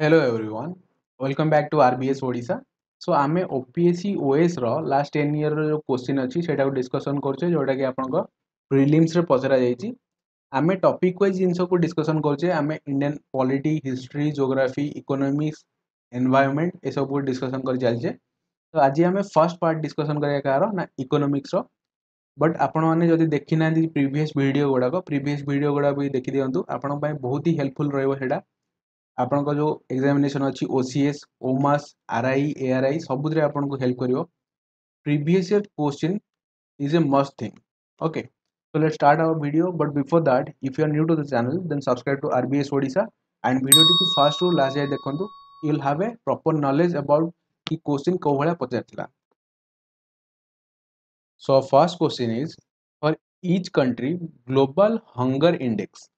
Hello everyone welcome back to RBS Odisha so आम OPSC OS रो last 10 year रो जो क्वेश्चन अछि से डिस्कसन करछे जोटा कि आपनक पचरा जामें टपिक टॉपिक वाइज जिंसो को डिस्कशन करछे आमे Indian polity history geography economics environment ए सब को डिस्कशन कर चलछे तो आज आम फर्स्ट पार्ट डिस्कसन करिया कार ना इकोनॉमिक्स रो बट आपण मैंने देखी ना प्रिवियस भिड गुड़ाक प्रिवियस भिड गुड़ाक भी देखी दिखाँ आप बहुत ही हेल्पफुल रोटा आप जो एग्जामिनेशन अच्छी OCS OMAS R I A R I सबुद आपको हेल्प कर previous year question is a must thing okay so let start our video but before that if you are new to the channel then subscribe to RBS Odia and video की first रू last जाए देखो you will have a proper knowledge about कि question कौ भाया पचार so first question is for each country global hunger index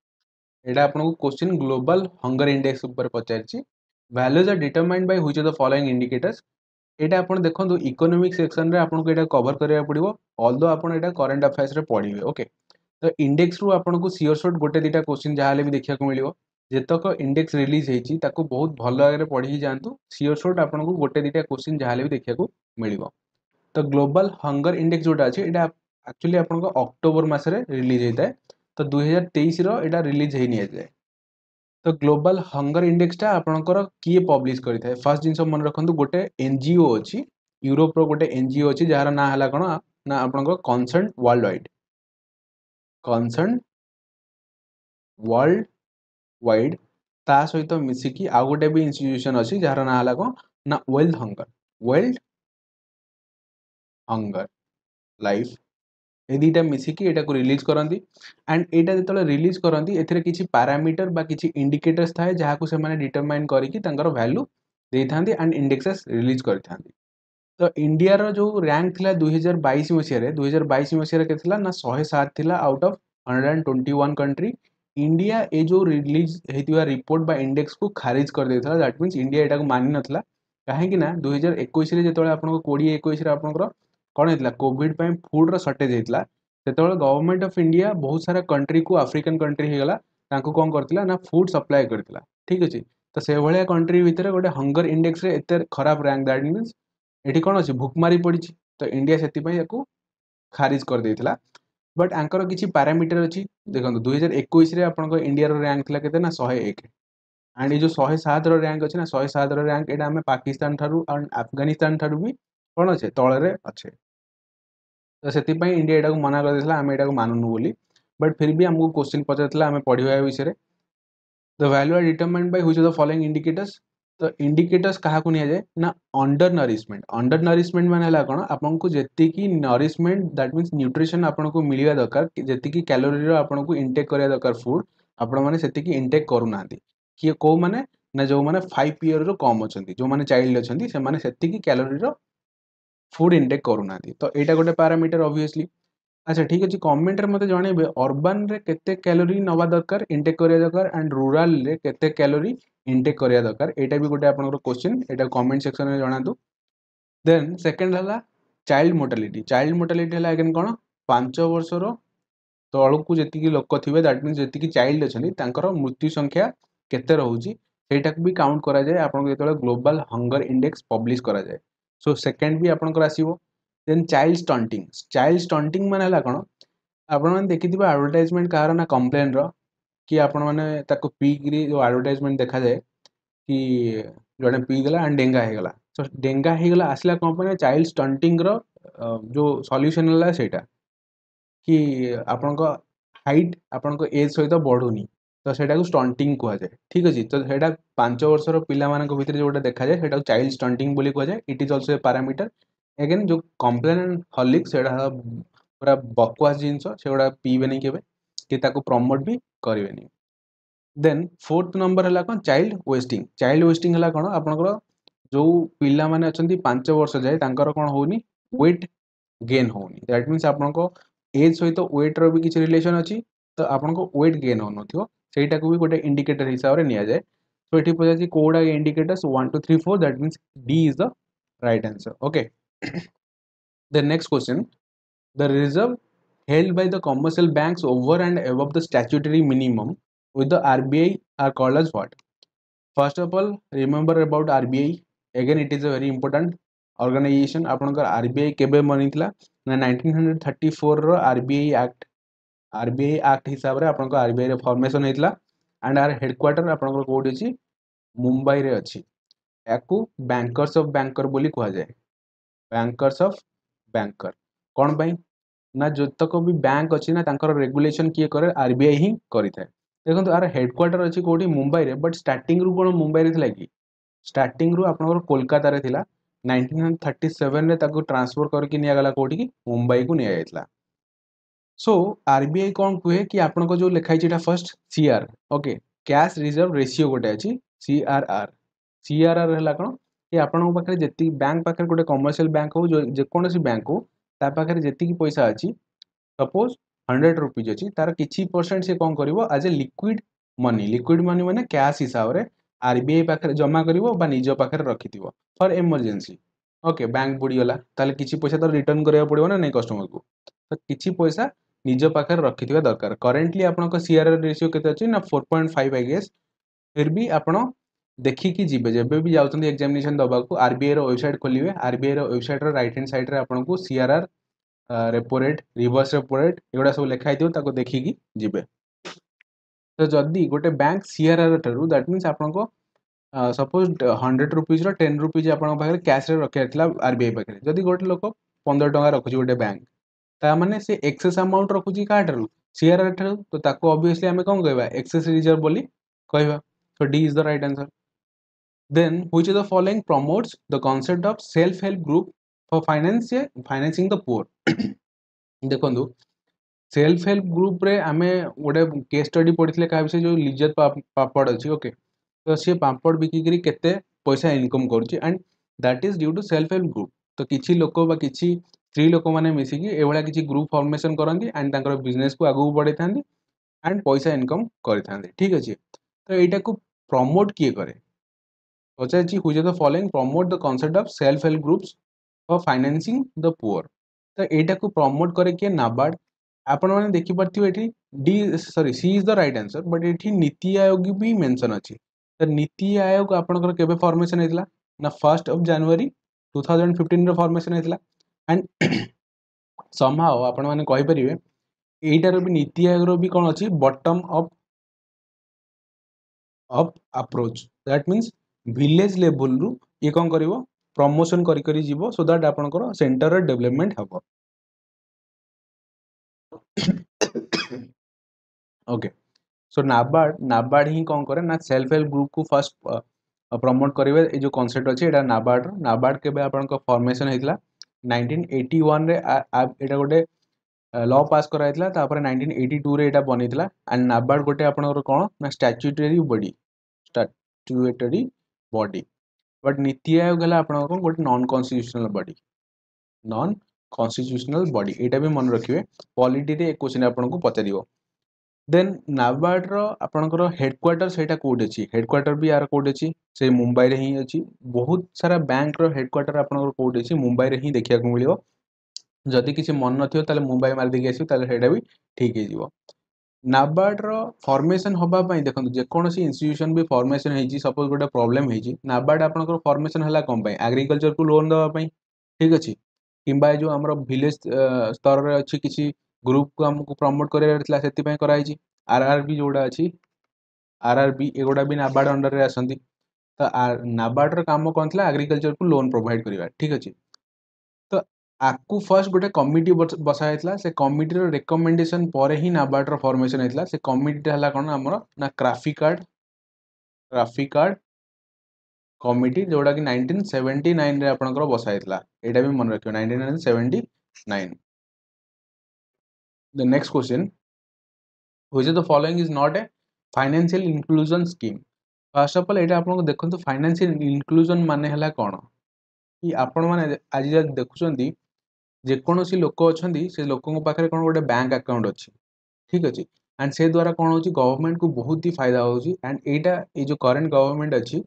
एटा आपको question global hunger index Pachar values are determined by which are the following indicators यहाँ आप देखो economic section में आपको ये कभर करा पड़ो अल्दो आपड़ यहाँ करेन्ट अफेयर्स पढ़े ओके तो इंडेक्स रू आपको सियोर सोट गोटे दुटा क्वेश्चन जहाँ भी देखा मिले जितक इंडेक्स रिलीज होती बहुत भल आगे पढ़ी जातु सियोर सोट आपको गोटे दुटा क्वेश्चन जहाँ भी देखा मिले तो ग्लोबल हंगर इंडेक्स जोटा एक्चुअली ये आकचुअली आपको अक्टोबर मसरे रिलीज होता है ତ ଦୁଇ ହଜାର ତେଇଶର ଏଇଟା ରିଲିଜ୍ ହେଇନି ତ ଗ୍ଲୋବାଲ୍ ହଙ୍ଗର ଇଣ୍ଡେକ୍ସଟା ଆପଣଙ୍କର କିଏ ପବ୍ଲିଶ କରିଥାଏ ଫାର୍ଷ୍ଟ ଜିନିଷ ମନେ ରଖନ୍ତୁ ଗୋଟେ ଏନ୍ ଜି ଓ ଅଛି ୟୁରୋପର ଗୋଟେ ଏନ୍ ଜି ଓ ଅଛି ଯାହାର ନାଁ ହେଲା କ'ଣ ନା ଆପଣଙ୍କର Concern world wide Concern world wide ତା ସହିତ ମିଶିକି ଆଉ ଗୋଟେ ବି ଇନଷ୍ଟିଚ୍ୟୁସନ୍ ଅଛି ଯାହାର ନାଁ ହେଲା କ'ଣ ନା Welt Hunger Welt Hunger Hilfe दुटा मिसिकी एटाक रिलीज करती एंड यहाँ जो रिलीज करती ए कि पारामिटर कि इंडिकेटर्स थाए जहाँ डिटरमाइन करर दे था एंड इंडेक्सेस रिलीज कर तो इंडिया रो जो रैंक थी दुई हजार बैश मसीह दुई हजार बैश मसीह के शहे थिला आउट ऑफ 121 कंट्री इंडिया ए जो रिलीज होता रिपोर्ट बा इंडेक्स को खारिज कर देता दैट मीन इंडिया यटा को मानि ना कहीं दुई हजार एक जो आप कोड़े एक आप कौन होता कॉविड फुड्र सर्टेज होता जो गवर्नमेंट अफ इंडिया बहुत सारा कंट्री को आफ्रिकन कंट्री होगा कौन कर फुड सप्लाए कर ठीक अच्छे तो से भाया कंट्री भितर गोटे हंगर इंडेक्स एत खराब रैंक दैट मीन ये कौन अच्छे भूकमारी पड़ी तो इंडिया से खारिज करदे बट आंकर किसी पारामिटर अच्छी देखो दुई हजार एक आप इंडिया रैंक थी के शहे एक एंड ये जो शहे सतर रैंक अच्छे ना शहे सतर रैंक ये आम पाकिस्तान ठार्ड आफगानिस्तान ठार्ड भी କ'ଣ ଅଛି ତଳରେ ଅଛି ତ ସେଥିପାଇଁ ଇଣ୍ଡିଆ ଏଇଟାକୁ ମନା କରିଦେଇଥିଲା ଆମେ ଏଇଟାକୁ ମାନୁନୁ ବୋଲି ବଟ୍ ଫିର୍ ବି ଆମକୁ କୋଶ୍ଚିନ୍ ପଚାରିଥିଲା ଆମେ ପଢ଼ିବା ଏ ବିଷୟରେ the value are determined by which the following indicators ତ ଇଣ୍ଡିକେଟର୍ସ କାହାକୁ ନିଆଯାଏ ନା ଅଣ୍ଡର ନରିସମେଣ୍ଟ ଅଣ୍ଡର ନରିସମେଣ୍ଟ ମାନେ ହେଲା କ'ଣ ଆପଣଙ୍କୁ ଯେତିକି ନରିସମେଣ୍ଟ ଦ୍ୟାଟ୍ ମିନ୍ସ ନ୍ୟୁଟ୍ରିସନ୍ ଆପଣଙ୍କୁ ମିଳିବା ଦରକାର ଯେତିକି କ୍ୟାଲୋରୀର ଆପଣଙ୍କୁ ଇନଟେକ୍ କରିବା ଦରକାର ଫୁଡ୍ ଆପଣମାନେ ସେତିକି ଇନଟେକ୍ କରୁନାହାନ୍ତି କିଏ କେଉଁମାନେ ନା ଯେଉଁମାନେ ଫାଇଭ୍ ଇୟର୍ରୁ କମ୍ ଅଛନ୍ତି ଯେଉଁମାନେ ଚାଇଲ୍ଡ ଅଛନ୍ତି ସେମାନେ ସେତିକି କ୍ୟାଲୋରୀର ଫୁଡ୍ ଇନଟେକ୍ କରୁନାହାନ୍ତି ତ ଏଇଟା ଗୋଟେ ପାରାମିଟର ଅବଭିୟସଲି ଆଚ୍ଛା ଠିକ୍ ଅଛି କମେଣ୍ଟରେ ମୋତେ ଜଣେଇବେ ଅର୍ବାନରେ କେତେ କ୍ୟାଲୋରୀ ନେବା ଦରକାର ଇନଟେକ୍ କରିବା ଦରକାର ଆଣ୍ଡ ରୁରାଲରେ କେତେ କ୍ୟାଲୋରୀ ଇନଟେକ୍ କରିବା ଦରକାର ଏଇଟା ବି ଗୋଟେ ଆପଣଙ୍କର କ୍ୱେଶ୍ଚିନ୍ ଏଇଟା କମେଣ୍ଟ ସେକ୍ସନରେ ଜଣାନ୍ତୁ ଦେନ୍ ସେକେଣ୍ଡ ହେଲା ଚାଇଲ୍ଡ ମୋର୍ଟାଲିଟି ଚାଇଲ୍ଡ ମୋର୍ଟାଲିଟି ହେଲା ଆଗେନ୍ କ'ଣ ପାଞ୍ଚ ବର୍ଷର ତଳକୁ ଯେତିକି ଲୋକ ଥିବେ ଦ୍ୟାଟ୍ ମିନ୍ସ ଯେତିକି ଚାଇଲ୍ଡ ଅଛନ୍ତି ତାଙ୍କର ମୃତ୍ୟୁ ସଂଖ୍ୟା କେତେ ରହୁଛି ସେଇଟାକୁ ବି କାଉଣ୍ଟ କରାଯାଏ ଆପଣଙ୍କୁ ଯେତେବେଳେ ଗ୍ଲୋବାଲ୍ ହଙ୍ଗର ଇଣ୍ଡେକ୍ସ ପବ୍ଲିଶ କରାଯାଏ सो सेकेंड भी ଆପଣଙ୍କର ଆସିବ then child stunting child stunting ମାନେ ହେଲା କ'ଣ ଆପଣମାନେ ଦେଖିଥିବେ ଆଡ଼ଭର୍ଟାଇଜମେଣ୍ଟ କାହାର ନା କମ୍ପ୍ଲେନ୍ର କି ଆପଣମାନେ ତାକୁ ପିଇକିରି ଯେଉଁ ଆଡ଼ଭର୍ଟାଇଜମେଣ୍ଟ ଦେଖାଯାଏ କି ଜଣେ ପିଇଦେଲା ଆଣ୍ଡ ଡେଙ୍ଗା ହେଇଗଲା ତ ଡେଙ୍ଗା ହେଇଗଲା ଆସିଲା କ'ଣ ପାଇଁ ଚାଇଲ୍ଡ ଷ୍ଟଣ୍ଟିଂର ଯେଉଁ ସଲ୍ୟୁସନ୍ ହେଲା ସେଇଟା କି ଆପଣଙ୍କ ହାଇଟ୍ ଆପଣଙ୍କ ଏଜ୍ ସହିତ ବଢ଼ୁନି तो सेटा को कह जाए ठीक अच्छे तो सेटा पांच वर्ष पिला भितर जो देखा जाए चाइल्ड स्टंटिंग कह जाए it is also a parameter again जो कम्प्लेन एंड हलिक पूरा बकवास जिनस पीबे नहीं के, प्रमोट भी करेन देन फोर्थ नंबर है कौन चाइल्ड वेस्टिंग चाइल्ड वेस्टिंग है कौन आप जो पिला अच्छा पांच वर्ष जाए कौन वेट गेन हो दैट मीनस आप एज सहित वेट्र भी किसी रिलेसन अच्छी तो आपको वेट गेन हो सेटा को भी गोटे इंडिकेटर हिसाब से निजाए तो ये पचार कौटा indicators one two three four that mean D is the right answer okay next question the reserve held by the commercial bank over and above the statutory minimum with the R are called as what first of all remember about RBI B it is a very important organisation आपर R B I के बनी nineteen hundred thirty four R B act RBI act ହିସାବରେ ଆପଣଙ୍କ ଆର୍ବିଆଇର formation ହେଇଥିଲା and ଏହାର headquarter ଆପଣଙ୍କର କେଉଁଠି ଅଛି ମୁମ୍ବାଇରେ ଅଛି ଏହାକୁ ବ୍ୟାଙ୍କର୍ସ ଅଫ୍ ବ୍ୟାଙ୍କର ବୋଲି କୁହାଯାଏ ବ୍ୟାଙ୍କର୍ସ ଅଫ୍ ବ୍ୟାଙ୍କର କ'ଣ ପାଇଁ ନା ଯେତକ ବି ବ୍ୟାଙ୍କ ଅଛି ନା ତାଙ୍କର ରେଗୁଲେସନ୍ କିଏ କରେ ଆର୍ବିଆଇ ହିଁ କରିଥାଏ ଦେଖନ୍ତୁ ଏହାର ହେଡ଼କ୍ୱାର୍ଟର ଅଛି କେଉଁଠି ମୁମ୍ବାଇରେ ବଟ୍ ଷ୍ଟାର୍ଟିଂରୁ କ'ଣ ମୁମ୍ବାଇରେ ଥିଲା କି ଷ୍ଟାର୍ଟିଂରୁ ଆପଣଙ୍କର କୋଲକାତାରେ ଥିଲା ନାଇଣ୍ଟିନ୍ ହଣ୍ଡ୍ରେଡ଼ ଥାର୍ଟି ସେଭେନରେ ତାକୁ ଟ୍ରାନ୍ସଫର୍ କରିକି ନିଆଗଲା କେଉଁଠିକି ମୁମ୍ବାଇକୁ ନିଆଯାଇଥିଲା सो आरबीआई कौन कहे कि आप जो लिखाई फर्स्ट आर ओके क्या रिजर्व रेसीो गोटे अच्छी सी आर आर है कौन कि आपण बैंक पाखे गोटे कमर्सी बैंक हो जेकोसी बैंक हो पाखे जी पैसा अच्छी सपोज हंड्रेड रुपीज अच्छी तार किसी परसेंट सी कौन कर आज ए लिक्विड मनी लिक्विड मनी मैंने क्या हिसाब से आरबीआई पाखे जमा कर निज पाखे फर एमरजेन्सी ओके बैंक तो किसी पैसा तो रिटर्न करा पड़ा ना नहीं कस्टमर को तो किसी पैसा निज पाखे रखि दरकार करेन्टली आप सीआर रेसीो के four point five I guess फिर भी आप देखिकी जब जब भी जाऊँ एक्जामेसन देवा आरबीआई रेबसाइट खोलिए आरबीआई रेबसाइट रईट हैंड सैड्रे आपको CR R repo rate reverse repo rate एगुड़ा सब ही थोड़ा देखिकी जी तो जदि गोटे बैंक सीआर आर ठू दैट मीनस आप suppose hundred rupees ten rupees आप क्या रखा था आरबीआई पाखे जब गोटे लोक पंद्रह टाँग रखुच्छे गोटे बैंक मैंने से एक्सेस अमाउंट रखुच्छी क्या ठार् सीआर ठार् तो अभीअसली आम कौन कहवा एक्सेस रिजर्व बोली कह तो D is the right answer then which is the following promotes the concept of self help group for finance financing the poor देखो सेल्फ हेल्प ग्रुप गोटे के स्टडी पढ़ी क्या विषय जो लिजत पापड़ अच्छी ओके तो सी पापड़ बिकी के पैसा income करुच्छे that is due to self help group तो किसी लोक किसी स्त्री लोक मैंने मिसिका किसी ग्रुप फर्मेसन करती एंड तक बिजनेस को आगे बढ़े था एंड पैसा इनकम कर ठीक अच्छे तो यहाँ को प्रमोट किए कै पचार which the following promote the concept of self help group for financing the poor तो यहाँ को प्रमोट कै किए नाबार्ड आपण मैंने देखिपारे D sorry C is the right answer but ये नीति आयोग भी मेनसन अच्छी तो नीति आयोग आप फर्मेसन होता ना first of January two thousand fifteen रमेसन होता है ଆଣ୍ଡ ସମହାଓ ଆପଣମାନେ କହିପାରିବେ ଏଇଟାର ବି ନୀତି ଆୟୋଗର ବି କ'ଣ ଅଛି bottom of of approach that means village ଲେଭେଲରୁ ଇଏ କ'ଣ କରିବ ପ୍ରମୋସନ୍ କରି କରି ଯିବ ସୋ ଦ୍ୟାଟ୍ ଆପଣଙ୍କର ସେଣ୍ଟରର ଡେଭଲପମେଣ୍ଟ ହେବ ଓକେ सो नाबार्ड नाबार्ड ही कौन करे ना सेल्फ हेल्प ग्रुप को फर्स्ट प्रमोट करेंगे ये जो कनसेप्ट अच्छे यहाँ नाबार्ड नाबार्ड के फर्मेसन होता ନାଇଣ୍ଟିନ୍ ଏଇଟି ୱାନ୍ରେ ଏଇଟା ଗୋଟେ ଲ ପାସ୍ କରାଯାଇଥିଲା ତାପରେ ନାଇଣ୍ଟିନ୍ ଏଇଟି ଟୁରେ ଏଇଟା ବନେଇଥିଲା ଆଣ୍ଡ ନାବାର୍ଡ଼ ଗୋଟେ ଆପଣଙ୍କର କ'ଣ ନା statutory body statutory body but NITI Aayog ହେଲା ଆପଣଙ୍କର କ'ଣ ଗୋଟେ non constitutional body non constitutional body ଏଇଟା ବି ମନେ ରଖିବେ ପଲିଟିରେ ଏ କୋଶ୍ଚିନ୍ ଆପଣଙ୍କୁ ପଚାରିବ ଦେନ୍ ନାବାର୍ଡ଼ର ଆପଣଙ୍କର ହେଡ଼କ୍ୱାର୍ଟର ସେଇଟା କେଉଁଠି ଅଛି ହେଡ଼କ୍ୱାର୍ଟର ବି ଆର କେଉଁଠି ଅଛି ସେ ମୁମ୍ବାଇରେ ହିଁ ଅଛି ବହୁତ ସାରା ବ୍ୟାଙ୍କର ହେଡ଼କ୍ୱାର୍ଟର ଆପଣଙ୍କର କେଉଁଠି ଅଛି ମୁମ୍ବାଇରେ ହିଁ ଦେଖିବାକୁ ମିଳିବ ଯଦି କିଛି ମନ ନଥିବ ତାହେଲେ ମୁମ୍ବାଇ ମାରିଦେଇକି ଆସିବ ତାହେଲେ ସେଇଟା ବି ଠିକ୍ ହେଇଯିବ ନାବାର୍ଡ଼ର ଫର୍ମେସନ୍ ହେବା ପାଇଁ ଦେଖନ୍ତୁ ଯେକୌଣସି ଇନଷ୍ଟିଟ୍ୟୁସନ୍ ବି ଫର୍ମେସନ୍ ହେଇଛି ସପୋଜ୍ ଗୋଟେ ପ୍ରୋବ୍ଲେମ୍ ହେଇଛି ନାବାର୍ଡ଼ ଆପଣଙ୍କର ଫର୍ମେସନ୍ ହେଲା କ'ଣ ପାଇଁ ଆଗ୍ରିକଲଚରକୁ ଲୋନ୍ ଦେବା ପାଇଁ ଠିକ୍ ଅଛି କିମ୍ବା ଏ ଯେଉଁ ଆମର ଭିଲେଜ୍ ସ୍ତରରେ ଅଛି କିଛି ଗ୍ରୁପକୁ ଆମକୁ ପ୍ରମୋଟ୍ କରିବାର ଥିଲା ସେଥିପାଇଁ କରାହେଇଛି आर आरआरबी जो अच्छी आर आरआरबी एगुड़ा भी नाबार्ड अंडर रे आसंती तो नाबार्ड राम कौन थी एग्रीकल्चर को लोन प्रोभाइड करवा ठीक अच्छे तो आपको फर्स्ट गोटे कमिटी बसा जाता से कमिटर रेकमेंडेसन पर ही नाबार्ड फर्मेसन होता से कमिटी है कौन आम CRAFICARD CRAFICARD committee जोटा कि नाइंटीन सेवेन्टी नाइन रे आप बसा जाता यहाँ भी मन रख nineteen seventy nine the next question which of the following is not a financial inclusion scheme first of all ଏଇଟା ଆପଣଙ୍କୁ ଦେଖନ୍ତୁ ଫାଇନାନ୍ସିଆଲ ଇନକ୍ଲୁଜନ୍ ମାନେ ହେଲା କ'ଣ କି ଆପଣମାନେ ଆଜି ଯାକ ଦେଖୁଛନ୍ତି ଯେକୌଣସି ଲୋକ ଅଛନ୍ତି ସେ ଲୋକଙ୍କ ପାଖରେ କ'ଣ ଗୋଟେ ବ୍ୟାଙ୍କ ଆକାଉଣ୍ଟ ଅଛି ଠିକ୍ ଅଛି ଆଣ୍ଡ ସେ ଦ୍ୱାରା କ'ଣ ହେଉଛି ଗଭର୍ଣ୍ଣମେଣ୍ଟକୁ ବହୁତ ହି ଫାଇଦା ହେଉଛି ଆଣ୍ଡ ଏଇଟା ଏଇ ଯେଉଁ କରେଣ୍ଟ ଗଭର୍ଣ୍ଣମେଣ୍ଟ ଅଛି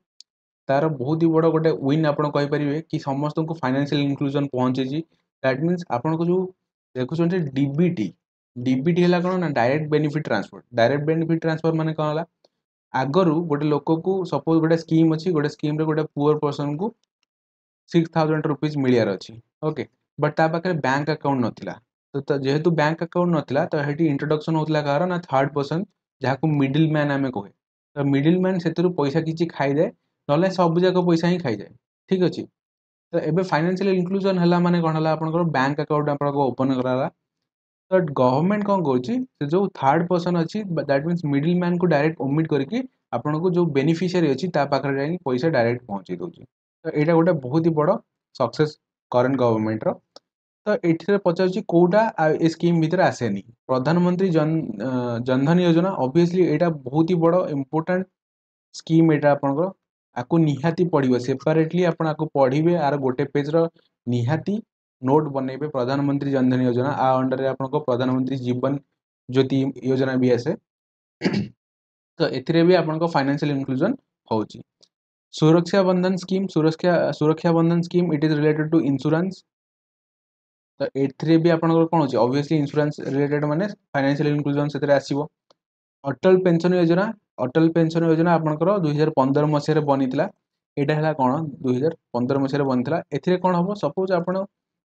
ତା'ର ବହୁତ ହି ବଡ଼ ଗୋଟେ ୱିନ୍ ଆପଣ କହିପାରିବେ କି ସମସ୍ତଙ୍କୁ ଫାଇନାନ୍ସିଆଲ ଇନକ୍ଲୁଜନ୍ ପହଞ୍ଚିଛି ଦ୍ୟାଟ୍ ମିନ୍ସ ଆପଣଙ୍କୁ ଯେଉଁ ଦେଖୁଛନ୍ତି ଡିବିଟି डीबीटी है कौन ना direct benefit transfer direct benefit transfer मैंने कौन है आगर गोटे लोक को सपोज गोटे स्कीम अच्छी गोटे स्कीम गोटे पुअर पर्सन को सिक्स थाउजेंड रुपीज मिलियार अच्छी ओके बट ताकि बैंक आकाउंट नाला तो जेहेतु बैंक आकाउंट नाला तो हेटी इंट्रोडक्शन होता कह ना थर्ड पर्सन जहाँ मिडिल मैन आम कहे तो मिडिल मैन से पैसा किसी खाए ना सब सबूक पैसा ही खाई ठीक अच्छे तो ये फाइनेसियाल इनक्लूजन है मैंने कौन है आप बैंक आकाउंट आप ओपन कराला बट गवर्नमेंट कौन कर जो थार्ड पर्सन अच्छी दैट मीनस मिडिल मैन को डायरेक्ट ओमिट करके आपन जो बेनिफिशियरी अच्छी पाखे जाए पैसा डायरेक्ट पहुँचे दूसरे तो यहाँ गोटे बहुत ही बड़ सक्से करेन्ट गवर्नमेंट रो ये पचार कौटा ये स्कीम भितर आसे नहीं प्रधानमंत्री जन जनधन योजना अभीयसली यहाँ बहुत ही बड़ इम्पोर्टां स्कीम ये आपण आपको निहाती पढ़ सेपरेटली आपको पढ़वे आर गोटे पेज रहा नोट बन प्रधानमंत्री जनधन योजना आ अंडर आप प्रधानमंत्री जीवन ज्योति योजना भी आसे तो एर भी आप फाइनेसियाल इनक्लूजन हो सुरक्षा बंधन scheme Suraksha Suraksha Bandhan scheme it is related to insurance तो ये भी आप कौन अच्छे अभीयसली इन्सुरांस रिलेटेड मैंने फाइनेसियाल इनक्लूजन से आसो अटल पेनसन योजना अटल पेनसन योजना आप हजार पंदर मसीह बनी यहाँ है कौन दुई हजार पंदर मसीह बनी कौन हम सपोज आप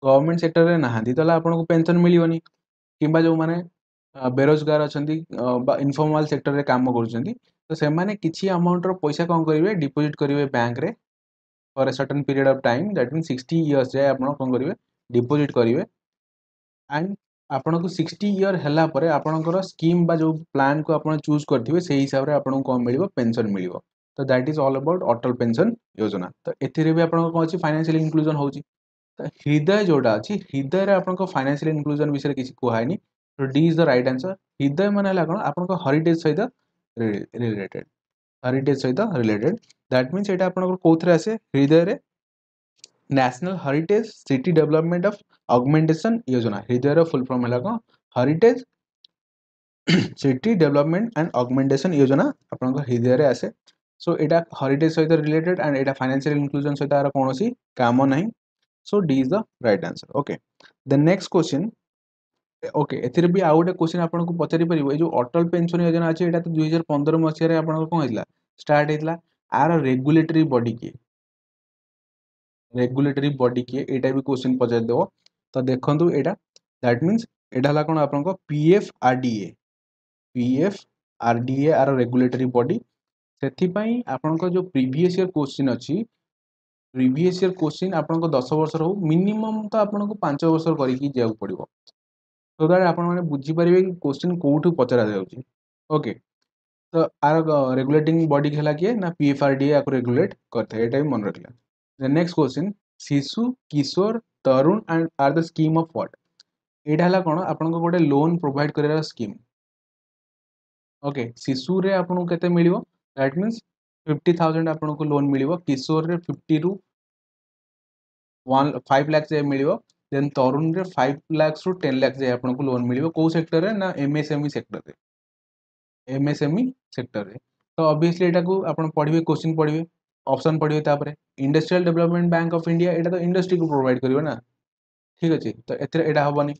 गवर्नमेंट सेक्टर में ना तो आपको पेनसन मिलन कि जो मैंने बेरोजगार अच्छा इनफर्माल सेक्टर में कम कर तो से किसी अमाउंटर पैसा कौन करेंगे डिपोजिट करेंगे बैंक में for a certain period of time that mean sixty years जाए आप कौन करेंगे डिपोजिट करेंगे एंड आपन को सिक्सटी इयर है आपणकर स्कीम जो प्लां को आप चूज करेंगे से हिसाब से आपको कौन मिल पेनसन मिल तो that is all about Atal pension योजना तो एर भी आप अच्छी फाइनेसियाल इनक्लूजन हो हृदय जोड़ा अच्छी हृदय आप फाइनेसियाल इनक्लूजन विषय किसी कहुएन तो D is the right answer हृदय मैंने कौन आप हरिटेज सहित रिलेटेड हरीटेज सहित रिलेटेड दैट मीन ये आपथे आसे HRIDAY national heritage city development of augmentation योजना हृदय फुल फर्म है कौन heritage city development and augmentation योजना आप हृदय आसे सो so, यहाँ हरिटेज सहित रिलेटेड एंड यहाँ फाइनेसियाल इनक्लूजन सहित आर कौन काम ना so d is the right answer okay the next question okay ଏଥିରେ ବି ଆଉ ଗୋଟେ କୋଶ୍ଚିନ୍ ଆପଣଙ୍କୁ ପଚାରି ପାରିବ ଏଇ ଯୋଉ ଅଟଳ ପେନ୍ସନ୍ ଯୋଜନା ଅଛି ଏଇଟା ତ ଦୁଇ ହଜାର ପନ୍ଦର ମସିହାରେ ଆପଣଙ୍କର କ'ଣ ହେଇଥିଲା ଷ୍ଟାର୍ଟ ହେଇଥିଲା ଆର ରେଗୁଲେଟରୀ ବଡି କିଏ ରେଗୁଲେଟରୀ ବଡି କିଏ ଏଇଟା ବି କୋଶ୍ଚିନ୍ ପଚାରିଦେବ ତ ଦେଖନ୍ତୁ ଏଇଟା ଦ୍ୟାଟ୍ ମିନ୍ସ ଏଇଟା ହେଲା କ'ଣ ଆପଣଙ୍କ P F R D A P F R D A R regulatory body ସେଥିପାଇଁ ଆପଣଙ୍କ ଯେଉଁ ପ୍ରିଭିୟସ୍ ଇୟର୍ କୋଶ୍ଚିନ୍ ଅଛି ପ୍ରିଭିୟସ୍ ଇୟର୍ କୋଶ୍ଚିନ୍ ଆପଣଙ୍କ ଦଶ ବର୍ଷର ହଉ ମିନିମମ୍ ତ ଆପଣଙ୍କୁ ପାଞ୍ଚ ବର୍ଷର କରିକି ଯିବାକୁ ପଡ଼ିବ ସୋ ଦ୍ୟାଟ୍ ଆପଣମାନେ ବୁଝିପାରିବେ କି କୋଶ୍ଚିନ୍ କେଉଁଠୁ ପଚରାଯାଉଛି ଓକେ ତ ଆର ରେଗୁଲେଟିଂ ବଡି ହେଲା କିଏ ନା ପି ଏଫ୍ ଆର୍ ଡି ଆକୁ ରେଗୁଲେଟ୍ କରିଥାଏ ଏଇଟା ବି ମନେ ରଖିଲା ନେକ୍ସଟ କୋଶ୍ଚିନ୍ ଶିଶୁ କିଶୋର ତରୁଣ and are the scheme of what ଏଇଟା ହେଲା କ'ଣ ଆପଣଙ୍କୁ ଗୋଟେ ଲୋନ୍ ପ୍ରୋଭାଇଡ଼ କରିବାର ସ୍କିମ୍ ଓକେ ଶିଶୁରେ ଆପଣଙ୍କୁ କେତେ ମିଳିବ ଦ୍ୟାଟ୍ ମିନ୍ସ ଫିଫ୍ଟି ଥାଉଜେଣ୍ଡ ଆପଣଙ୍କୁ ଲୋନ୍ ମିଳିବ କିଶୋରରେ ଫିଫ୍ଟିରୁ फाइव लाक्स जाए मिले देन तरुण में फाइव लाक्स रू टेन लाक्स जाए आपको लोन मिले कौ सेक्टर में ना M S M E sector में M S M E sector में तो अभीयसली पढ़े क्वेश्चन पढ़े अप्सन पढ़े industrial development bank of India यहाँ तो इंडस्ट्री को प्रोवैड करना ठीक अच्छे तो एटा हेनी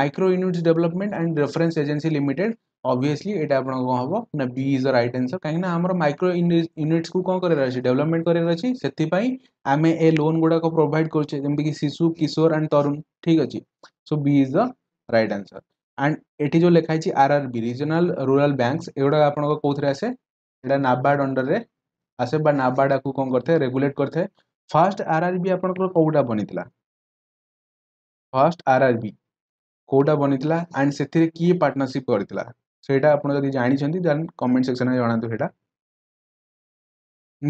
micro units development and reference agency limited obviously ये आप हम ना B is the right answer कहीं माइक्रो यूनिट्स को कौन कर डेवलपमेंट कर लोन गुड़ाक प्रोभाइड करुचे शिशु किशोर एंड तरुण ठीक अच्छे so B is the right answer and eighty जो लिखाई R R B regional rural bank एगुड़ा आप कौन आसे नाबार्ड अंडर में आसे बा नाबार्ड आपको कौन करते रेगुलेट करते फास्ट आर आर बी आप कौटा बनी फास्ट आर आर बी कौटा बनी था एंड से किए पार्टनरशिप कर सहीटा आपड़ जब जानते दें कमेंट सेक्शन में जहां सेटा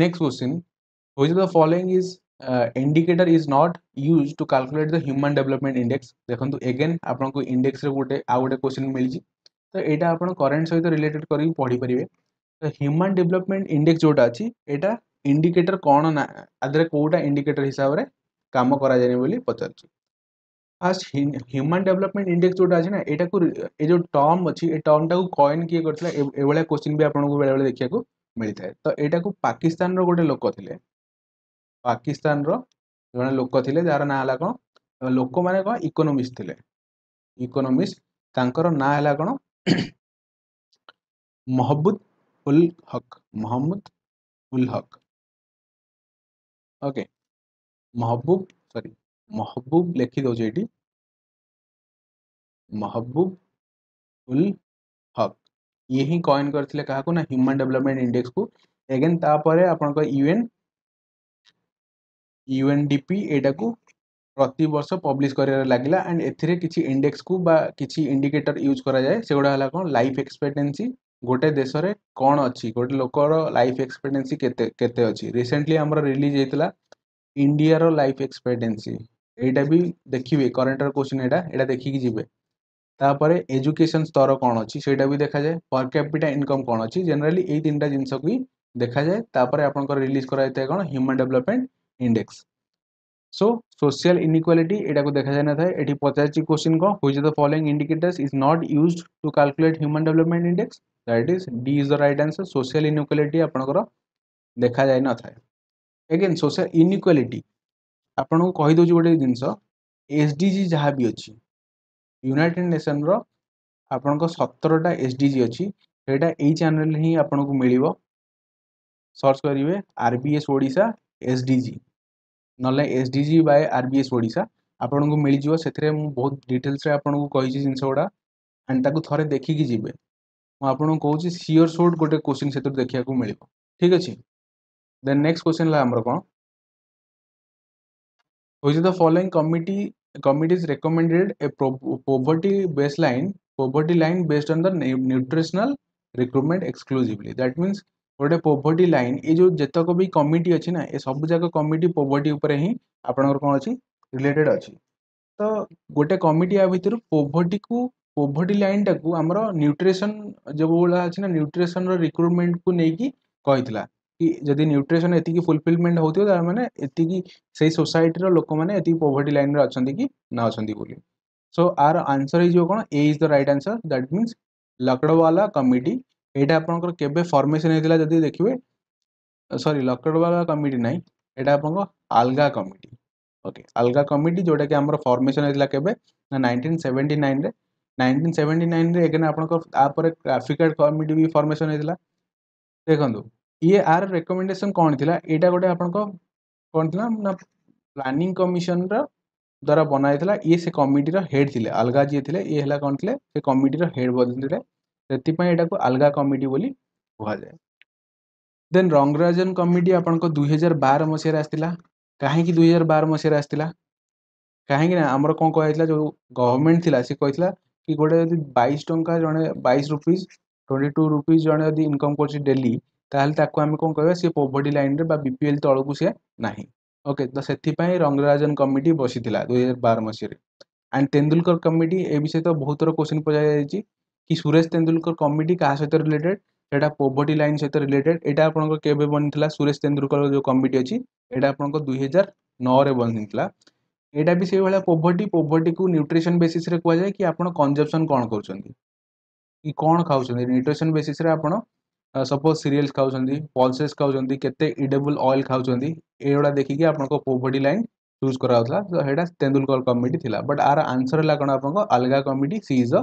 नेक्स्ट क्वेश्चन हुई the following is indicator is not use to calculate the human development index देखो एगेन आपको इंडेक्स गोटे आउ गोटे क्वेश्चन मिली तो यहाँ आप करेन्ट सहित रिलेटेड कर पढ़ी पारे तो ह्यूमन डेवलपमेंट इंडेक्स जोटा अच्छी यहाँ इंडिकेटर कौन ना आदि कौटा इंडिकेटर हिसाब से कम कराए पचार ଫାଷ୍ଟ ହ୍ୟୁମାନ୍ ଡେଭଲପମେଣ୍ଟ ଇଣ୍ଡେକ୍ସ ଯେଉଁଟା ଅଛି ନା ଏଇଟାକୁ ଏ ଯେଉଁ ଟର୍ମ ଅଛି ଏ ଟର୍ମଟାକୁ କଏନ୍ କିଏ କରିଥିଲା ଏଭଳିଆ କୋଶ୍ଚିନ୍ ବି ଆପଣଙ୍କୁ ବେଳେବେଳେ ଦେଖିବାକୁ ମିଳିଥାଏ ତ ଏଇଟାକୁ ପାକିସ୍ତାନର ଗୋଟେ ଲୋକ ଥିଲେ ପାକିସ୍ତାନର ଜଣେ ଲୋକ ଥିଲେ ଯାହାର ନାଁ ହେଲା କ'ଣ ଲୋକମାନେ କ'ଣ ଇକୋନୋମିକ୍ସ ଥିଲେ ଇକୋନୋମିକ୍ସ ତାଙ୍କର ନାଁ ହେଲା କ'ଣ ମହବୁଦ ଉଲ୍ ହକ୍ ମହମ୍ମଦ ଉଲ୍ ହକ୍ ଓକେ ମହବୁବ ସରି महबूब लिखी दौ महबूब उल हक ये ही कॉइन करते क्या ना ह्यूमन डेवलपमेंट इंडेक्स को एगेन तापरे आप यूएन यूएनडीपी यटा को प्रति वर्ष पब्लीश कर लगला एंड ए कि इंडेक्स को कि इंडिकेटर यूज कराए से गुड़ा है कौन लाइफ एक्सपेक्टेन्सी गोटे देश में कौन अच्छी गोटे लोकर लाइफ एक्सपेक्टेन्सी के रिसेंटली आम रिलीज होता इंडिया रो लाइफ एक्सपेक्टेन्सी यहाँ भी देखिए करेन्ट क्वेश्चन यहाँ यहाँ देखिकी तापर एजुकेशन स्तर कौन अच्छी से देखा जाए पर कैपिटा इनकम कौन अच्छी जेनराली यही तीन टाइम जिनको ही देखा जाए तापर आप रिलीज कराई human development index so social inequality यहाँ को देखा जाए ये पचार क्वेश्चन कौन हुई the following indicators is not use to calculate human development index that is D is the right answer social inequality आपंकर देखा जाए नए अगेन सोशियाल इनइक्वाटी ଆପଣଙ୍କୁ କହିଦେଉଛି ଗୋଟେ ଜିନିଷ ଏସ୍ ଡି ଜି ଯାହା ବି ଅଛି ୟୁନାଇଟେଡ଼ ନେସନ୍ର ଆପଣଙ୍କ ସତରଟା ଏସ୍ ଡି ଜି ଅଛି ସେଇଟା ଏଇ ଚ୍ୟାନେଲରେ ହିଁ ଆପଣଙ୍କୁ ମିଳିବ ସର୍ଚ୍ଚ କରିବେ R B S Odisha S D G ନହେଲେ S D G by R B S Odisha ଆପଣଙ୍କୁ ମିଳିଯିବ ସେଥିରେ ମୁଁ ବହୁତ ଡିଟେଲ୍ସରେ ଆପଣଙ୍କୁ କହିଛି ଜିନିଷ ଗୁଡ଼ା ଆଣ୍ଡ ତାକୁ ଥରେ ଦେଖିକି ଯିବେ ମୁଁ ଆପଣଙ୍କୁ କହୁଛି ସିଓର ସୋର୍ଟ ଗୋଟେ କୋଶ୍ଚିନ୍ ସେଥିରୁ ଦେଖିବାକୁ ମିଳିବ ଠିକ୍ ଅଛି ଦେନ୍ ନେକ୍ସଟ କୋଶ୍ଚିନ୍ ହେଲା ଆମର କ'ଣ Which of the following committee committees recommended a poverty baseline poverty line based on the nutritional recruitment exclusively. That means गोटे लाइन ये जो जितक भी कमिटी अच्छी ना ये सब ନା कमिटी ସବୁ ଯାକ କମିଟି ପୋଭର୍ଟି ଉପରେ ହିଁ ଆପଣଙ୍କର କ'ଣ ଅଛି ରିଲେଟେଡ୍ ଅଛି ତ ଗୋଟେ କମିଟି ୟା ଭିତରୁ ପୋଭର୍ଟିକୁ ପୋଭର୍ଟି ଲାଇନ୍ଟାକୁ ଆମର ନ୍ୟୁଟ୍ରିସନ୍ ଯେଉଁଭଳିଆ ଅଛି न्यूट्रिशन रिक्रुटमेंट को लेकिन कही କି ଯଦି ନ୍ୟୁଟ୍ରିସନ୍ ଏତିକି ଫୁଲଫିଲମେଣ୍ଟ ହେଉଥିବ ତା ମାନେ ଏତିକି ସେଇ ସୋସାଇଟିର ଲୋକମାନେ ଏତିକି ପୋଭର୍ଟି ଲାଇନ୍ରେ ଅଛନ୍ତି କି ନା ଅଛନ୍ତି ବୋଲି ସୋ ଆର ଆନ୍ସର୍ ହେଇଯିବ କ'ଣ A is the right answer that means Lakdawala committee ଏଇଟା ଆପଣଙ୍କର କେବେ ଫର୍ମେସନ୍ ହେଇଥିଲା ଯଦି ଦେଖିବେ ସରି ଲକଡ଼ୱାଲା କମିଟି ନାହିଁ ଏଇଟା ଆପଣଙ୍କ Alagh committee okay Alagh committee ଯେଉଁଟାକି ଆମର ଫର୍ମେସନ୍ ହେଇଥିଲା କେବେ ନା ନାଇନଟିନ୍ ସେଭେଣ୍ଟି ନାଇନ୍ରେ ନାଇନଟିନ୍ ସେଭେଣ୍ଟି ନାଇନ୍ରେ ଏଗେନ୍ ଆପଣଙ୍କ ତାପରେ କ୍ରାଫିକାର୍ଡ଼ କମିଟି ବି ଫର୍ମେସନ୍ ହେଇଥିଲା ଦେଖନ୍ତୁ ये आर रेकमेंडेशन कौन थी यहाँ गोटे आप कौन थी ना प्लानिंग कमिशन द्वारा बनाई थी ये से कमिटी हेड थे अलग जी थे ये कौन थे से कमिटर हेड बदलते से अलग कमिटी बोली कहुए देन रंगराजन कमिटी आप दुई हजार बार मसीह आसाला कहीं दुई हजार बार मसीह आसाला कहीं आमर कौन कहला जो गवर्नमेंट थी सी कही कि गोटे बैश टा जो बैश रुपीज ट्वेंटी टू रुपीज जो इनकम कर डेली তাহলে তাকু আমি কোন কইবে সে পোভারটি লাইন বা বিপিএল তলকু সে নাহি ওকে দ সেটি পায় রংরাজন কমিটি বসি দিলা 2012 মসি আর তেন্ডুলকর কমিটি এ বিষয় তো বহুত প্রশ্ন পো যায়ে জি কি சுரேশ তেন্ডুলকর কমিটি কা সাথে রিলেটেড সেটা পোভারটি লাইন সাথে রিলেটেড এটা আপনকে কেবে বনি থলা சுரேশ তেন্ডুলকর যে কমিটি আছে এটা আপনকে 2009 রে বনি থলা এটা বি সেইভাবে পোভারটি পোভারটি কো নিউট্রিশন বেসিস রে কোয়া যায় কি আপন কনজাম্পশন কোন করচନ୍ତି কি কোন খাওচেন নিউট্রিশন বেসিস রে আপন सपोज सीरीयल खाऊँ पलसेस खाऊँ केडेबुल अएल खाऊँ युवा देखिए आपवर्टी लाइन चूज कराला तो यहाँ तेंदुलकर कमिटी थी बट आर आंसर है कौन आप अलग committee C is a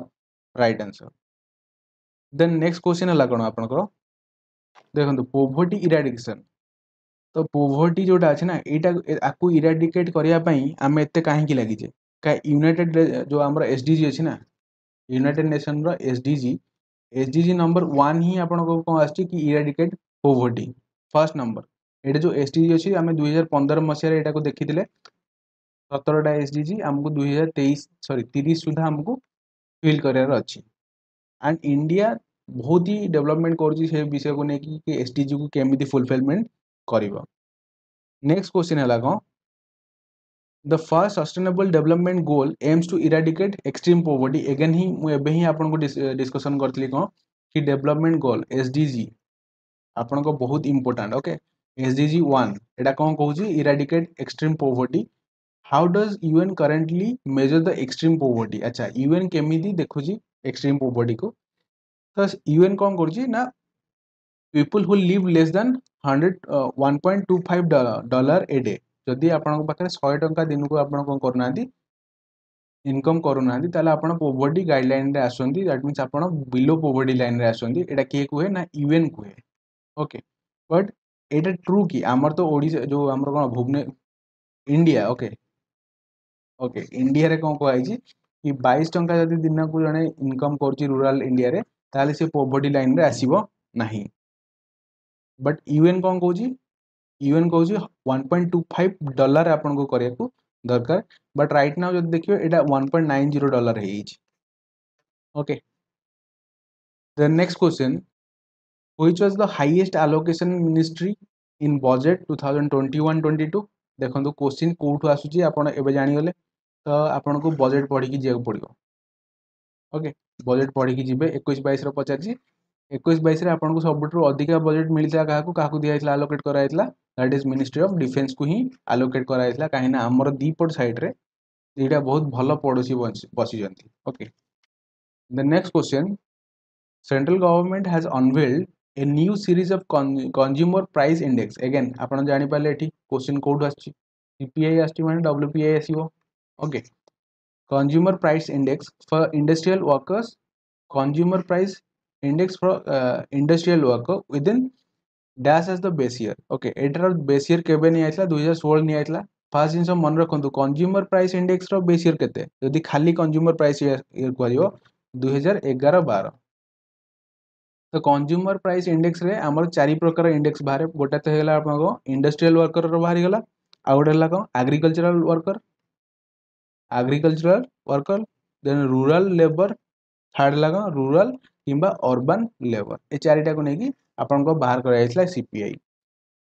right then next question है कौन आप देखो पोभटी इराडिकेसन तो पोभटी जो अच्छे ना यहाँ इराडिकेट करने आम एत कहीं लगीजे कहीं यूनिटेड जो आम एस डी जी अच्छी ना united D G SDG number one ही आपण को कौन आस कि इराडिकेट पोवर्टी फर्स्ट नंबर ये जो एस डी जी अच्छी दुई हजार पंद्रह मसीहार ये सतरटा एस डी जी आमको दुई हजार तेईस सरी तीस सुधा आमको फिल कर एंड इंडिया बहुत ही डेवलपमेंट कर विषय को लेकिन एस टी जी को कमिटी फुलफिलमेंट कर क्वेश्चन है कौन the first sustainable development goal aims to eradicate extreme poverty again ही मुझे ही आपको डिस्कसन करी कौन कि development goal S D G आपण बहुत important okay S D G one एटा कौन कौन eradicate extreme poverty how does UN currently measure the extreme poverty अच्छा यूएन केमी देखुची एक्सट्रीम पोवर्टी को तो यूएन कौन कर people who live less than hundred one point two five dollar a day जदि आपखे शहे टाँग दिन को आप कर इनकम करूना तो पोवर्टी गाइडलैन में आसती दैट आप बिलो पोवर्टी लाइन में आसती किए कहे ना यूएन कहे ओके बट एटा ट्रु कि आमर तो जो आम कौन भुवने इंडिया ओके ओके इंडिया कौन कह कि बैश टाँग जब दिन को जन इनकम कर रूराल इंडिया से पोवर्टी लाइन में आसब ना बट यूएन कौन कौन यूएन कहे one point two five dollar आपको करने को दरकार बट रईट नाउ जब देखिए ये one point nine zero dollar होके नेक्स्ट क्वेश्चन हुई was the highest allocation ministry in budget two thousand twenty one twenty two देखो क्वेश्चन कौटू आसूरी आप जानगले तो आपन को बजेट पढ़ की जी पड़ो ओके बजेट पढ़ की जब एक बैस पचार एक बैस आपको सब अधिक बजेट मिलता क्या क्या दिखाई allocate कराइला that is ministry of defence को ही आलोकेट कराइला कहीं दीपट सैड्रे दीटा बहुत भल पड़ोशी बसी okay the next question central government has unveiled a new series of consumer price index again आप जापारे क्वेश्चन कौट आसपीआई आस W P I us okay consumer price index for industrial workers consumer price index for industrial worker with dash as the base year okay एटरल base year के दुई हजार षोह नहीं first जिन मन रखुद कंज्यूमर प्राइस इंडेक्स रेसीयर के खाली कंज्यूमर प्राइस कह दुई हजार एगार बार तो कंज्यूमर प्राइस इंडेक्स आम चार प्रकार इंडेक्स बाहर गोटे तो है आप इंडस्ट्रियाल वर्कर बाहरी गला आउ गोटे कौन agricultural worker agricultural worker then rural labour third है कौन रूराल किंबा अर्बान लेबर ए चारिटा को लेकिन आप बाहर कर सीपीआई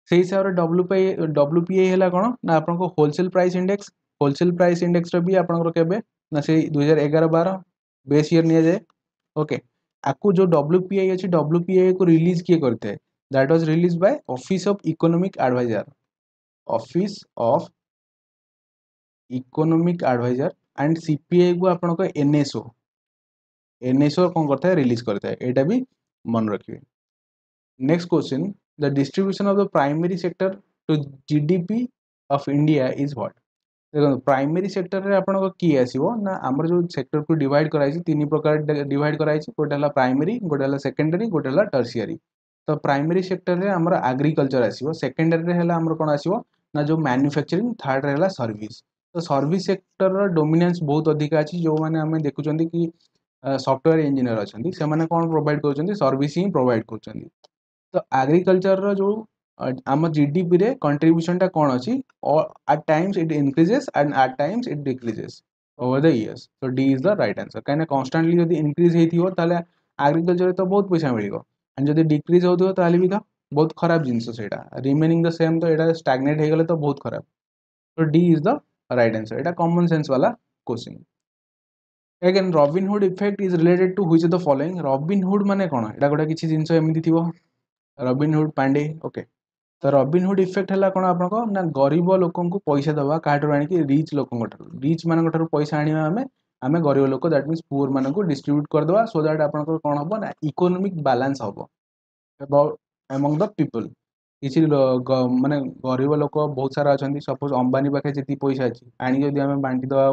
से हिसाब से W P W P I है कौन ना आप wholesale price index wholesale price index भी आपर के दुईार एगार बार बेस इयर नि जाए ओके आपको जो डब्ल्यू पी आई अच्छी डब्ल्यू पी आई को रिलीज किए करते that was release by office of economic adviser office of economic adviser and CPI को आप एनएसओ एनएसओर कौन करता है रिलीज करता है यहाँ भी मन रखिए next question the distribution of the primary sector to G D of India is what देखो प्राइमरी सेक्टर में आपको किए आसो ना आम जो सेक्टर को डिवाइड कराई तीन प्रकार डिवाइड कराई गोटे प्राइमरी गोटे सेकेंडरी गोटे टर्सीयरी तो प्राइमरी सेक्टर में आम आग्रिकलचर आसो सेकेंडरी है कौन आसो ना जो मैन्युफैक्चरिंग थर्ड रहा सर्विस तो सर्विस सेक्टर डोमिनेंस बहुत अधिक अच्छी जो मैंने देखुंत कि सफ्टवेयर इंजीनियर अच्छा से मैंने कौन प्रोवाइड कर सर्विस ही प्रोवाइड कर तो आग्रिकलचर जो आम जीडीपी रे कंट्रीब्यूशन टा कौन अच्छी at times it increases and at times it decreases over the years तो D is the right answer कहीं कन्स्टाटली जब इनक्रीज होता आग्रिकलचर तो बहुत पैसा मिल एंड जब डिक्रीज होता भी तो बहुत खराब जिनसा रिमेनिंग द सेम तो यहाँ स्टाग्नेट हो तो बहुत खराब तो D is the right answer यहाँ कमन सेन्स वाला question again robinhood effect is related to which of the following robinhood মানে কোন এটা গোটা কিছু জিনিস এমনি থিব robinhood pandey ওকে তো robinhood effect হেলা কোন আপনাক না গরিব লোকଙ୍କୁ পয়সা দেবা কাহাঠাରୁ আনিকি রিচ লোকଙ୍କ ঠাରୁ রিচ ମାନଙ୍କ ঠাରୁ পয়সা আনিবা ଆମେ ଆମେ ଗରିବ ଲୋକ ଦ୍ୟାଟ୍ ମିନ୍ସ ପୁଅର ମାନଙ୍କୁ ଡିଷ୍ଟ୍ରିବ୍ୟୁଟ୍ କରିଦେବା ସୋ ଦ୍ୟାଟ୍ ଆପଣଙ୍କର କ'ଣ ହେବ ନା ଇକୋନୋମିକ୍ ବାଲାନ୍ସ ହେବ ଏମଙ୍ଗ ଦ ପିପୁଲ୍ କିଛି ମାନେ ଗରିବ ଲୋକ ବହୁତ ସାରା ଅଛନ୍ତି ସପୋଜ୍ ଅମ୍ବାନୀ ପାଖରେ ଯେତିକି ପଇସା ଅଛି ଆଣିକି ଯଦି ଆମେ ବାଣ୍ଟିଦେବା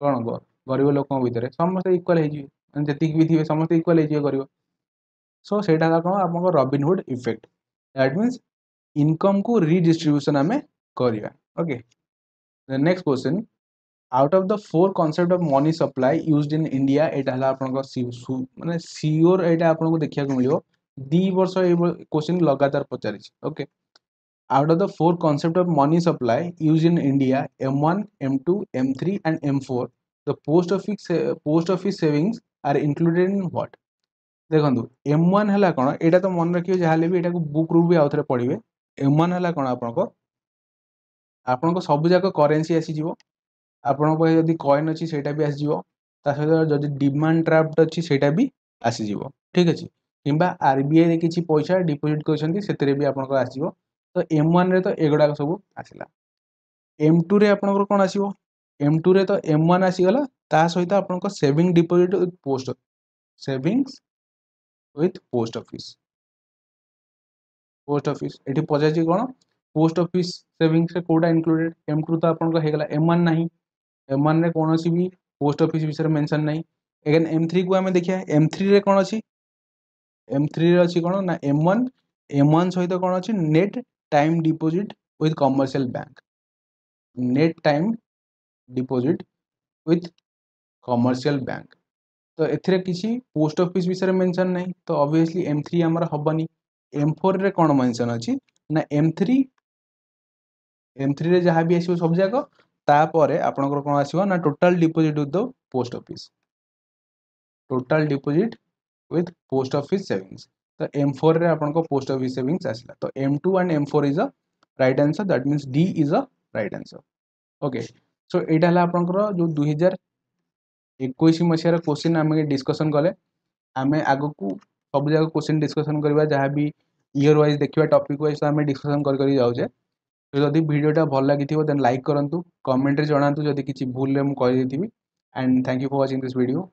କ'ଣ गरीब लोक भितर समस्ते इक्वाल जी भी थे समस्त इक्वाल गरीब सो से कौन आप Robin Hood effect that mean income को रिडिस्ट्रीब्यूशन आम करवा okay next question out of the four concept of money supply use in India यहाँ आप मैंने सियोर ये आपको देखा मिले दि वर्ष क्वेश्चन लगातार पचार okay out of the four concept of money supply use in India M one M two M three and M four the post office post office savings are included in what ଦେଖନ୍ତୁ M one ହେଲା କ'ଣ ଏଇଟା ତ ମନେ ରଖିବେ ଯାହା ହେଲେ ବି ଏଇଟାକୁ ବୁକ୍ରୁ ବି ଆଉଥରେ ପଢ଼ିବେ ଏମ୍ ୱାନ୍ ହେଲା କ'ଣ ଆପଣଙ୍କ ଆପଣଙ୍କ ସବୁଯାକ କରେନ୍ସି ଆସିଯିବ ଆପଣଙ୍କ ପାଖରେ ଯଦି କଏନ୍ ଅଛି ସେଇଟା ବି ଆସିଯିବ ତା ସହିତ ଯଦି ଡିମାଣ୍ଡ ଡ୍ରାଫ୍ଟ ଅଛି ସେଇଟା ବି ଆସିଯିବ ଠିକ୍ ଅଛି କିମ୍ବା ଆର୍ବିଆଇରେ କିଛି ପଇସା ଡିପୋଜିଟ୍ କରିଛନ୍ତି ସେଥିରେ ବି ଆପଣଙ୍କର ଆସିଯିବ ତ ଏମ୍ ୱାନ୍ରେ ତ ଏଗୁଡ଼ାକ ସବୁ ଆସିଲା ଏମ୍ ଟୁରେ ଆପଣଙ୍କର କ'ଣ ଆସିବ ଏମ୍ ଟୁରେ ତ ଏମ୍ ୱାନ୍ ଆସିଗଲା ତା ସହିତ ଆପଣଙ୍କ saving deposit with post savings with post office post office ଏଠି ପଚାରିଛି କ'ଣ ପୋଷ୍ଟ ଅଫିସ୍ ସେଭିଙ୍ଗସ୍ରେ କେଉଁଟା ଇନକ୍ଲୁଡେଡ୍ ଏମ୍ ଟୁ ତ ଆପଣଙ୍କ ହେଇଗଲା ଏମ୍ ୱାନ୍ ନାହିଁ ଏମ୍ ୱାନ୍ରେ କୌଣସି ବି ପୋଷ୍ଟ ଅଫିସ୍ ବିଷୟରେ ମେନସନ୍ ନାହିଁ ଏଗେନ୍ ଏମ୍ ଥ୍ରୀକୁ ଆମେ ଦେଖିବା ଏମ୍ ଥ୍ରୀରେ କ'ଣ ଅଛି ଏମ୍ ଥ୍ରୀରେ ଅଛି କ'ଣ ନା ଏମ୍ ୱାନ୍ ଏମ୍ ୱାନ୍ ସହିତ କ'ଣ ଅଛି net time deposit with commercial bank net time deposit with commercial bank तो ए पोस्ट अफिस् विषय मेनसन तो ना तो अभीअसली एम थ्री आम हमें एम फोर में कौन मेनसन अच्छी ना एम थ्री एम थ्री जहाँ भी आस सब जाक आप आस total deposit with the post office total deposit with post office savings तो एम फोर में आप पोस्ट अफिस् सेविंगस आसला तो M two and M four is a right answer that mean D is a right answer okay so ଏଇଟା ହେଲା ଆପଣଙ୍କର ଯେଉଁ ଦୁଇ ହଜାର ଏକୋଇଶ ମସିହାର କୋଶ୍ଚିନ୍ ଆମେ ଡିସ୍କସନ୍ କଲେ ଆମେ ଆଗକୁ ସବୁ ଯାକ କୋଶ୍ଚିନ୍ ଡିସ୍କସନ୍ କରିବା ଯାହା ବି ଇୟର୍ ୱାଇଜ୍ ଦେଖିବା ଟପିକ୍ ୱାଇଜ୍ ଆମେ ଡିସ୍କସନ୍ କରି କରି ଯାଉଛେ ଯଦି ଭିଡ଼ିଓଟା ଭଲ ଲାଗିଥିବ ଦେନ୍ ଲାଇକ୍ କରନ୍ତୁ କମେଣ୍ଟରେ ଜଣାନ୍ତୁ ଯଦି କିଛି ଭୁଲରେ ମୁଁ କହିଦେଇଥିବି and thank you for watching this video